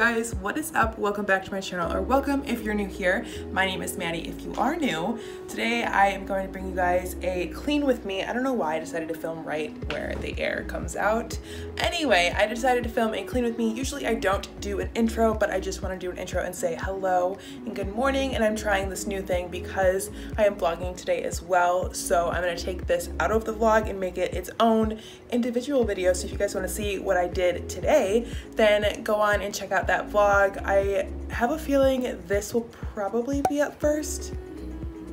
guys, what is up? Welcome back to my channel, or welcome if you're new here. My name is Madi if you are new. Today I am going to bring you guys a clean with me. I don't know why I decided to film right where the air comes out. Anyway, I decided to film a clean with me. Usually I don't do an intro, but I just want to do an intro and say hello and good morning, and I'm trying this new thing because I am vlogging today as well. So I'm going to take this out of the vlog and make it its own individual video. So if you guys want to see what I did today, then go on and and check out that vlog. I have a feeling this will probably be up first.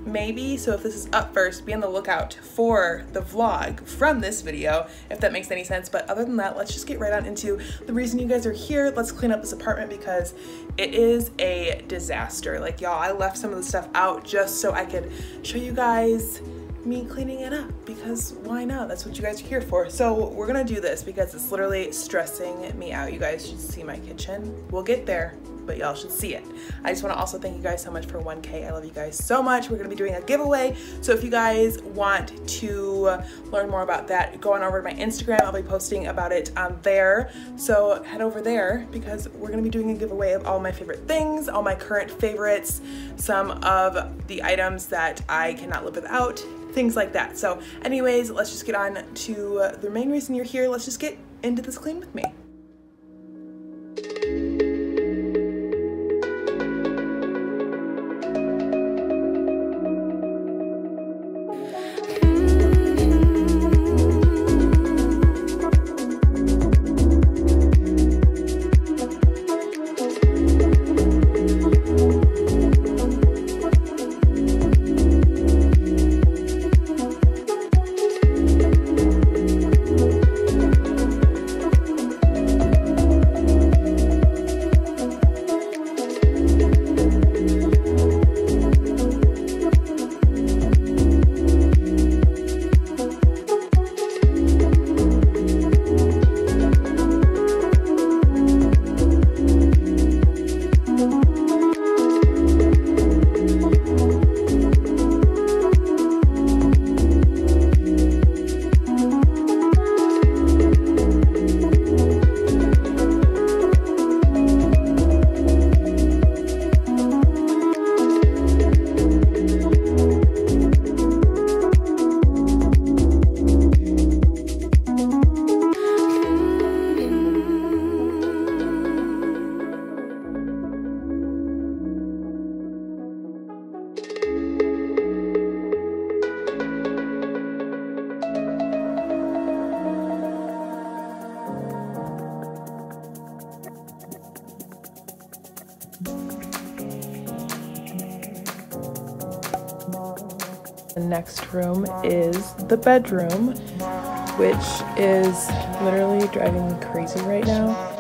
Maybe so if this is up first be on the lookout for the vlog from this video if that makes any sense. But other than that let's just get right on into the reason you guys are here. Let's clean up this apartment because it is a disaster. Like y'all I left some of the stuff out just so I could show you guys me cleaning it up because why not? That's what you guys are here for. So we're gonna do this because it's literally stressing me out. You guys should see my kitchen. We'll get there, but y'all should see it. I just wanna also thank you guys so much for 1K. I love you guys so much. We're gonna be doing a giveaway. So if you guys want to learn more about that, go on over to my Instagram. I'll be posting about it on there. So head over there because we're gonna be doing a giveaway of all my favorite things, all my current favorites, some of the items that I cannot live without, things like that. So anyways, let's just get on to the main reason you're here. Let's just get into this clean with me. The next room is the bedroom, which is literally driving me crazy right now.